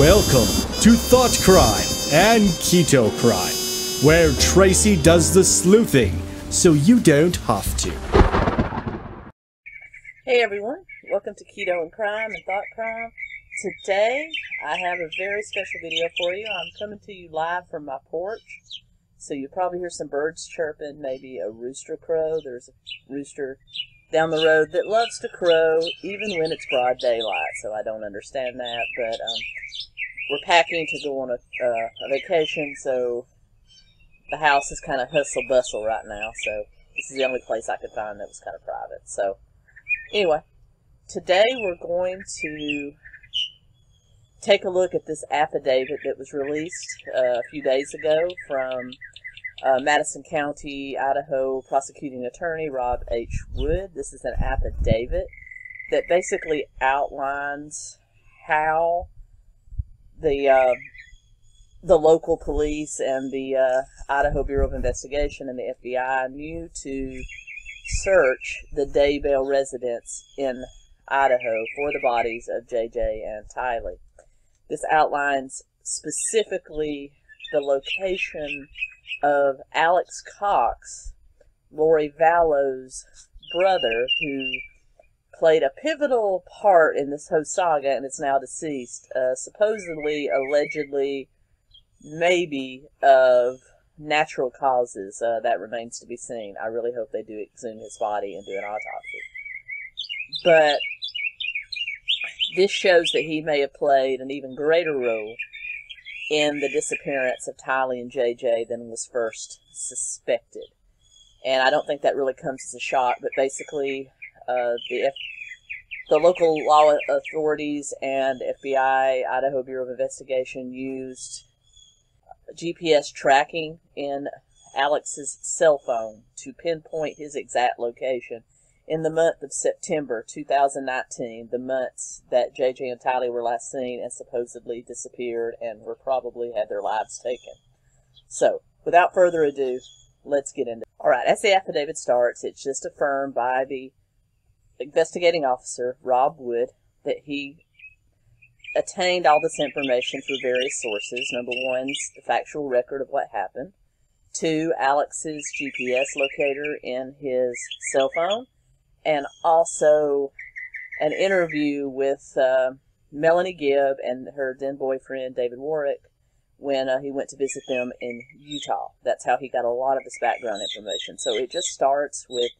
Welcome to Thought Crime and Keto Crime, where Tracy does the sleuthing so you don't have to. Hey everyone, welcome to Keto and Crime and Thought Crime. Today I have a very special video for you. I'm coming to you live from my porch. So you probably hear some birds chirping, maybe a rooster crow. There's a rooster down the road that loves to crow even when it's broad daylight, so I don't understand that. But um, we're packing to go on a, uh, a vacation, so the house is kind of hustle bustle right now. So this is the only place I could find that was kind of private. So anyway, today we're going to take a look at this affidavit that was released uh, a few days ago from uh, Madison County, Idaho prosecuting attorney Rob H. Wood. This is an affidavit that basically outlines how the uh, the local police and the uh, Idaho Bureau of Investigation and the FBI knew to search the Daybell residence in Idaho for the bodies of JJ and Tylee. This outlines specifically the location of Alex Cox, Lori Vallow's brother, who played a pivotal part in this whole saga and is now deceased, uh, supposedly, allegedly, maybe of natural causes. Uh, that remains to be seen. I really hope they do exhume his body and do an autopsy. But this shows that he may have played an even greater role in the disappearance of Tylee and JJ than was first suspected. And I don't think that really comes as a shock, but basically, uh, the the local law authorities and FBI, Idaho Bureau of Investigation, used GPS tracking in Alex's cell phone to pinpoint his exact location in the month of September 2019, the months that JJ and Tylee were last seen and supposedly disappeared and were probably had their lives taken. So, without further ado, let's get into it. All right, as the affidavit starts, it's just affirmed by the investigating officer, Rob Wood, that he attained all this information through various sources. Number one's the factual record of what happened. Two, Alex's GPS locator in his cell phone and also an interview with uh, Melanie Gibb and her then boyfriend David Warwick when uh, he went to visit them in Utah. That's how he got a lot of his background information. So it just starts with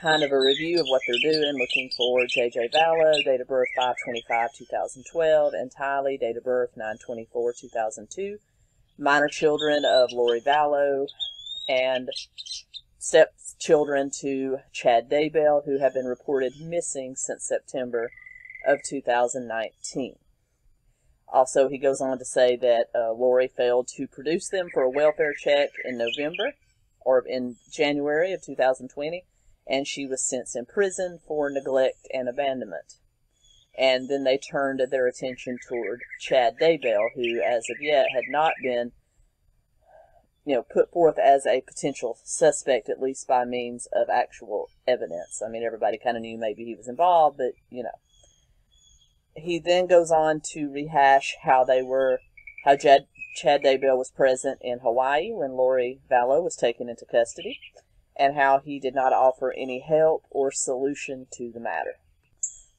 kind of a review of what they're doing, looking for JJ Vallow, date of birth 525-2012, and Tylee, date of birth 924-2002. Minor children of Lori Vallow, and stepchildren to Chad Daybell, who have been reported missing since September of 2019. Also, he goes on to say that uh, Lori failed to produce them for a welfare check in November or in January of 2020, and she was since imprisoned for neglect and abandonment. And then they turned their attention toward Chad Daybell, who, as of yet, had not been you know, put forth as a potential suspect, at least by means of actual evidence. I mean, everybody kind of knew maybe he was involved, but, you know. He then goes on to rehash how they were, how Chad, Chad Daybell was present in Hawaii when Lori Vallow was taken into custody, and how he did not offer any help or solution to the matter.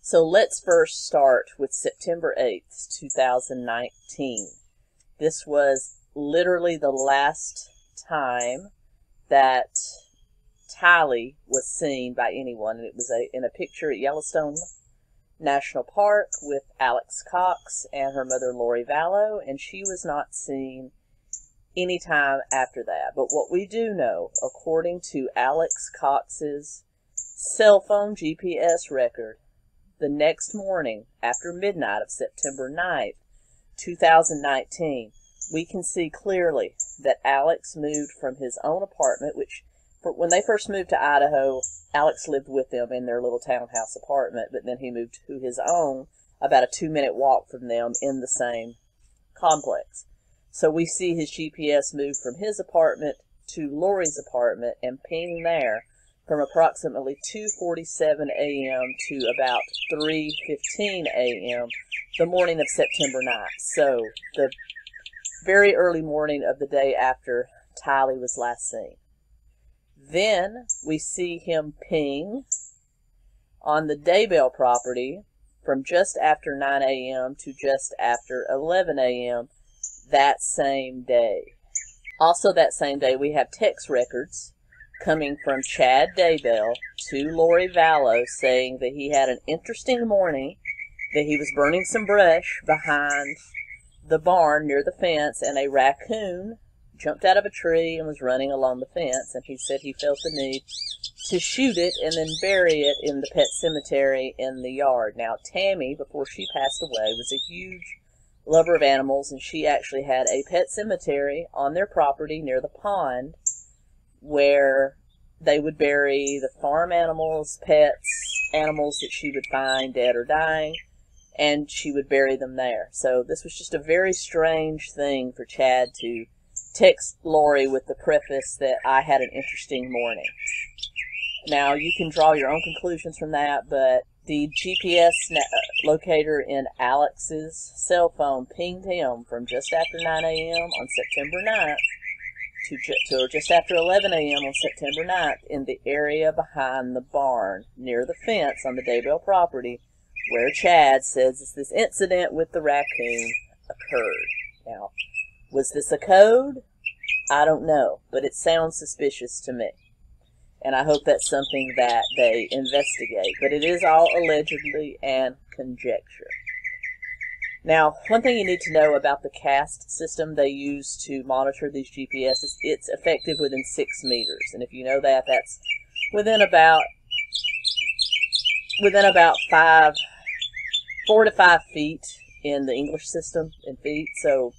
So let's first start with September 8th, 2019. This was literally the last time that Tylee was seen by anyone. And it was a, in a picture at Yellowstone National Park with Alex Cox and her mother Lori Vallow, and she was not seen any time after that. But what we do know, according to Alex Cox's cell phone GPS record, the next morning after midnight of September 9th, 2019, we can see clearly that Alex moved from his own apartment, which when they first moved to Idaho, Alex lived with them in their little townhouse apartment, but then he moved to his own about a two minute walk from them in the same complex. So we see his GPS move from his apartment to Lori's apartment and ping there from approximately 2:47 a.m. to about 3:15 a.m. the morning of September 9th. So the very early morning of the day after Tylee was last seen. Then we see him ping on the Daybell property from just after 9 a.m. to just after 11 a.m. that same day. Also that same day, we have text records coming from Chad Daybell to Lori Vallow saying that he had an interesting morning, that he was burning some brush behind the barn near the fence, and a raccoon jumped out of a tree and was running along the fence, and he said he felt the need to shoot it and then bury it in the pet cemetery in the yard. Now, Tammy, before she passed away, was a huge lover of animals, and she actually had a pet cemetery on their property near the pond where they would bury the farm animals, pets, animals that she would find dead or dying, and she would bury them there. So this was just a very strange thing for Chad to text Lori with the preface that I had an interesting morning. Now, you can draw your own conclusions from that, but the GPS uh, locator in Alex's cell phone pinged him from just after 9 a.m. on September 9th to, ju- to just after 11 a.m. on September 9th in the area behind the barn near the fence on the Daybell property where Chad says this incident with the raccoon occurred. Now, was this a code? I don't know, but it sounds suspicious to me and I hope that's something that they investigate. But it is all allegedly and conjecture. Now, one thing you need to know about the CAST system they use to monitor these GPS is it's effective within six meters, and if you know that, that's within about within about five, four to five feet in the English system in feet. So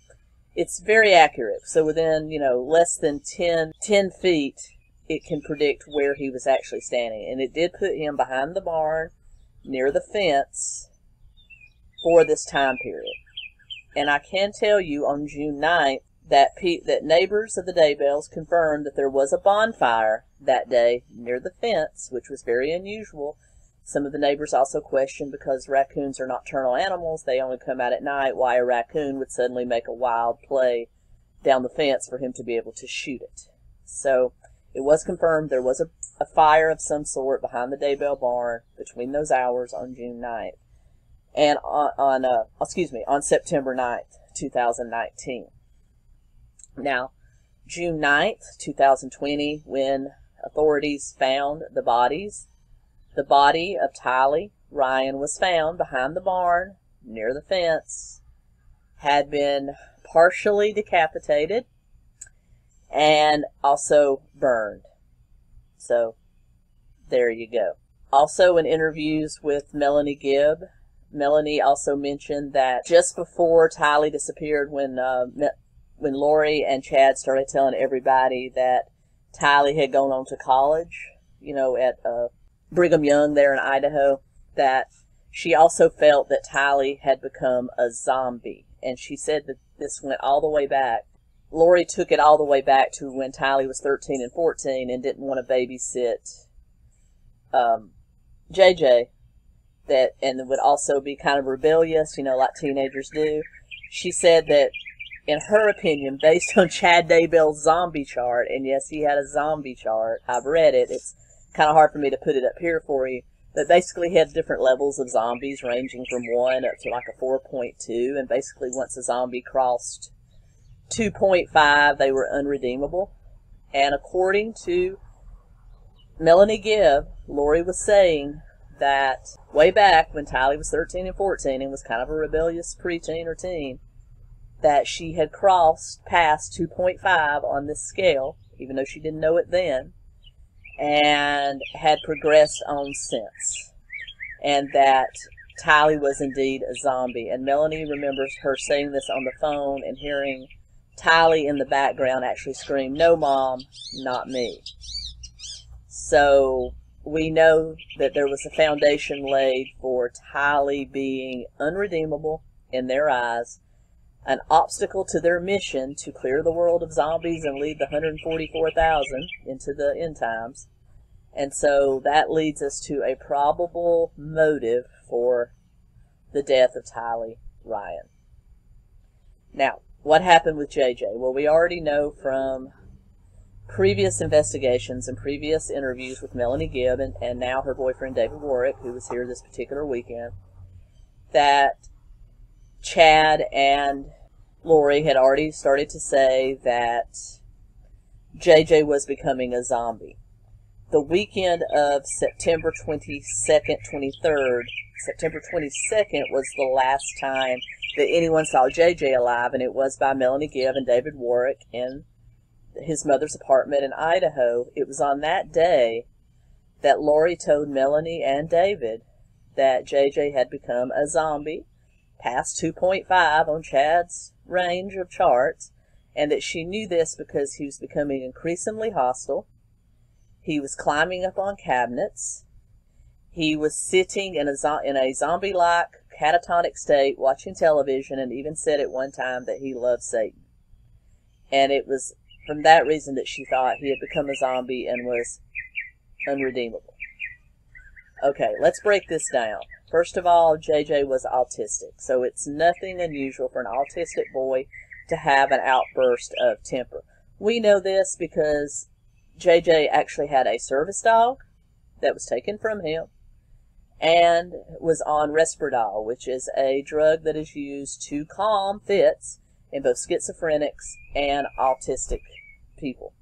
it's very accurate. So within you know less than 10, 10 feet, it can predict where he was actually standing. And it did put him behind the barn near the fence for this time period. And I can tell you on June 9th that pe- that neighbors of the Daybells confirmed that there was a bonfire that day near the fence, which was very unusual. Some of the neighbors also questioned because raccoons are nocturnal animals, they only come out at night, why a raccoon would suddenly make a wild play down the fence for him to be able to shoot it. So it was confirmed there was a, a fire of some sort behind the Daybell barn between those hours on June 9th and on, on uh, excuse me, on September 9th, 2019. Now, June 9th, 2020, when authorities found the bodies, the body of Tylee Ryan was found behind the barn near the fence, had been partially decapitated, and also burned. So there you go. Also, in interviews with Melanie Gibb, Melanie also mentioned that just before Tylee disappeared, when uh, when Lori and Chad started telling everybody that Tylee had gone on to college, you know, at uh, Brigham Young there in Idaho, that she also felt that Tylee had become a zombie. And she said that this went all the way back Lori took it all the way back to when Tylee was 13 and 14 and didn't want to babysit um, JJ that and would also be kind of rebellious, you know, like teenagers do. She said that in her opinion, based on Chad Daybell's zombie chart, and yes, he had a zombie chart. I've read it. It's kind of hard for me to put it up here for you. But basically, he had different levels of zombies, ranging from one up to like a 4.2. And basically, once a zombie crossed 2.5, they were unredeemable. And according to Melanie Gibb, Lori was saying that way back when Tylee was 13 and 14 and was kind of a rebellious preteen or teen, that she had crossed past 2.5 on this scale, even though she didn't know it then, and had progressed on since. And that Tylee was indeed a zombie. And Melanie remembers her saying this on the phone and hearing Tylee in the background actually screamed, No, mom, not me. So we know that there was a foundation laid for Tylee being unredeemable in their eyes, an obstacle to their mission to clear the world of zombies and lead the 144,000 into the end times, And so that leads us to a probable motive for the death of Tylee Ryan. Now, what happened with JJ? Well, we already know from previous investigations and previous interviews with Melanie Gibb and, and now her boyfriend David Warwick, who was here this particular weekend, that Chad and Lori had already started to say that JJ was becoming a zombie. The weekend of September 22nd, 23rd, September 22nd was the last time that anyone saw JJ alive, and it was by Melanie Gibb and David Warwick in his mother's apartment in Idaho. It was on that day that Lori told Melanie and David that JJ had become a zombie, past 2.5 on Chad's range of charts, and that she knew this because he was becoming increasingly hostile. He was climbing up on cabinets. He was sitting in a, in a zombie like catatonic state watching television and even said at one time that he loved Satan. And it was from that reason that she thought he had become a zombie and was unredeemable. Okay, let's break this down. First of all, JJ was autistic, so it's nothing unusual for an autistic boy to have an outburst of temper. We know this because JJ actually had a service dog that was taken from him and was on Risperdal, which is a drug that is used to calm fits in both schizophrenics and autistic people.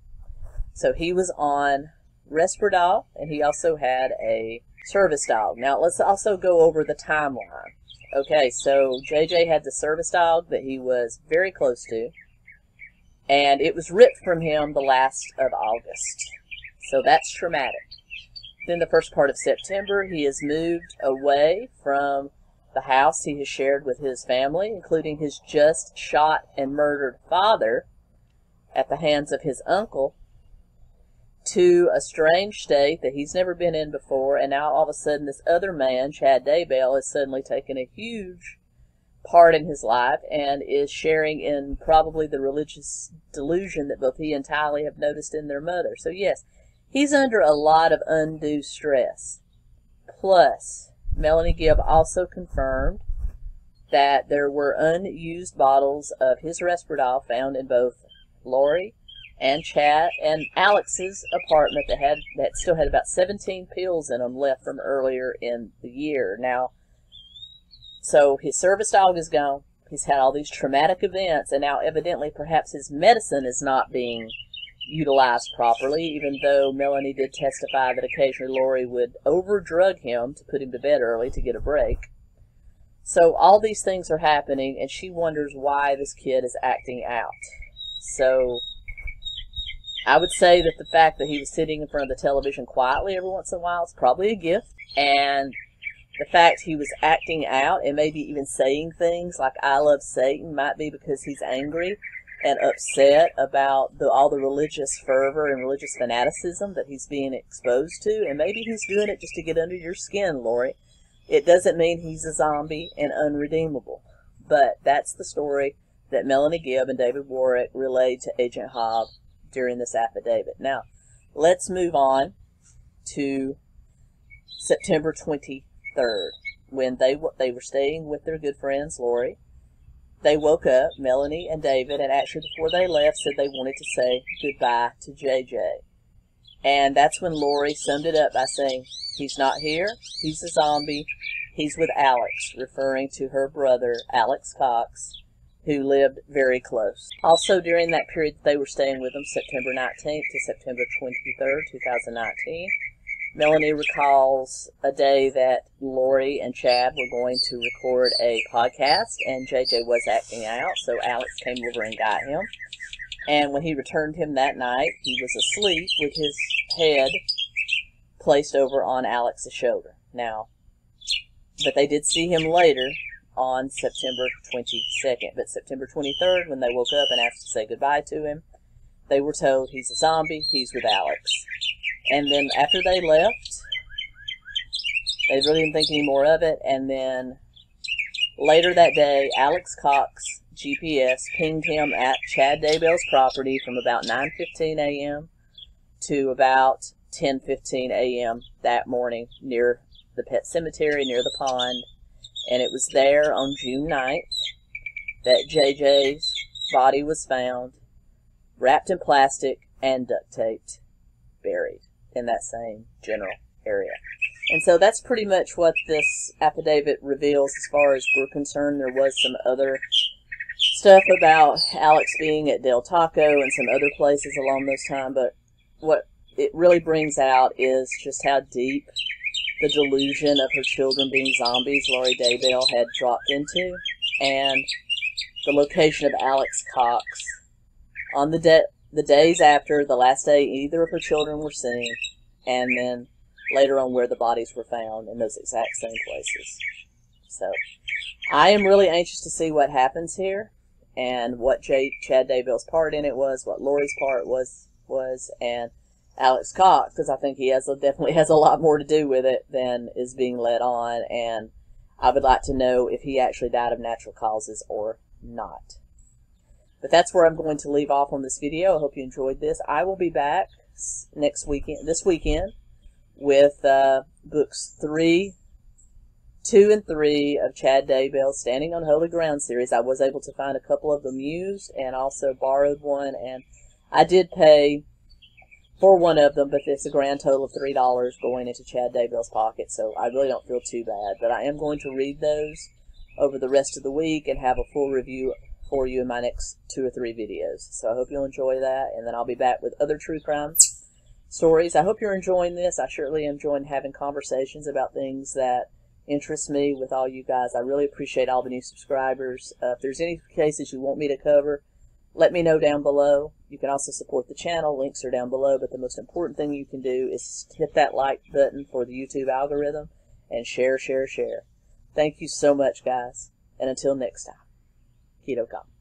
So he was on Risperdal, and he also had a service dog. Now let's also go over the timeline. Okay, so JJ had the service dog that he was very close to, and it was ripped from him the last of August. So that's traumatic. Then the first part of September, he has moved away from the house he has shared with his family, including his just shot and murdered father, at the hands of his uncle to a strange state that he's never been in before, and now all of a sudden this other man, Chad Daybell, has suddenly taken a huge part in his life and is sharing in probably the religious delusion that both he and Tylee have noticed in their mother. So yes, he's under a lot of undue stress. Plus, Melanie Gibb also confirmed that there were unused bottles of his Risperdal found in both Lori and Chad and Alex's apartment that had that still had about 17 pills in them left from earlier in the year. Now, so his service dog is gone. He's had all these traumatic events, and now evidently perhaps his medicine is not being utilized properly, even though Melanie did testify that occasionally Lori would overdrug him to put him to bed early to get a break. So all these things are happening, and she wonders why this kid is acting out. So I would say that the fact that he was sitting in front of the television quietly every once in a while is probably a gift. And the fact he was acting out and maybe even saying things like I love Satan might be because he's angry and upset about the, all the religious fervor and religious fanaticism that he's being exposed to. And maybe he's doing it just to get under your skin, Lori. It doesn't mean he's a zombie and unredeemable. But that's the story that Melanie Gibb and David Warwick relayed to Agent Hobb during this affidavit. Now, let's move on to September 23rd when they they were staying with their good friends Lori. They woke up, Melanie and David, and actually before they left said they wanted to say goodbye to JJ. And that's when Lori summed it up by saying, He's not here, he's a zombie, he's with Alex, referring to her brother, Alex Cox, who lived very close. Also, during that period they were staying with them, September 19th to September 23rd, 2019, Melanie recalls a day that Lori and Chad were going to record a podcast, and JJ was acting out, so Alex came over and got him. And when he returned him that night, he was asleep with his head placed over on Alex's shoulder. Now, but they did see him later on September 22nd. But September 23rd, when they woke up and asked to say goodbye to him, they were told he's a zombie, he's with Alex. And then after they left, they really didn't think any more of it. And then later that day, Alex Cox GPS pinged him at Chad Daybell's property from about 9:15 a.m. to about 10:15 a.m. that morning near the pet cemetery near the pond, and it was there on June 9th that JJ's body was found, wrapped in plastic and duct taped, buried in that same general area. And so that's pretty much what this affidavit reveals as far as we're concerned. There was some other stuff about Alex being at Del Taco and some other places along this time, but what it really brings out is just how deep the delusion of her children being zombies Lori Daybell had dropped into, and the location of Alex Cox on the de- the days after the last day either of her children were seen, and then later on where the bodies were found in those exact same places. So I am really anxious to see what happens here and what J- Chad Daybell's part in it was, what Lori's part was was, and Alex Cox because I think he has a, definitely has a lot more to do with it than is being led on, and I would like to know if he actually died of natural causes or not. But that's where I'm going to leave off on this video. I hope you enjoyed this. I will be back next weekend, this weekend, with uh, books three, two, and three of Chad Daybell's Standing on Holy Ground series. I was able to find a couple of them used and also borrowed one, and I did pay for one of them, but it's a grand total of three dollars going into Chad Daybell's pocket, so I really don't feel too bad. But I am going to read those over the rest of the week and have a full review for you in my next two or three videos. So I hope you'll enjoy that, and then I'll be back with other true crime stories. I hope you're enjoying this. I surely am enjoying having conversations about things that interest me with all you guys. I really appreciate all the new subscribers. Uh, if there's any cases you want me to cover, let me know down below. You can also support the channel. Links are down below, but the most important thing you can do is hit that like button for the YouTube algorithm and share, share, share. Thank you so much, guys. And until next time, Keto Come.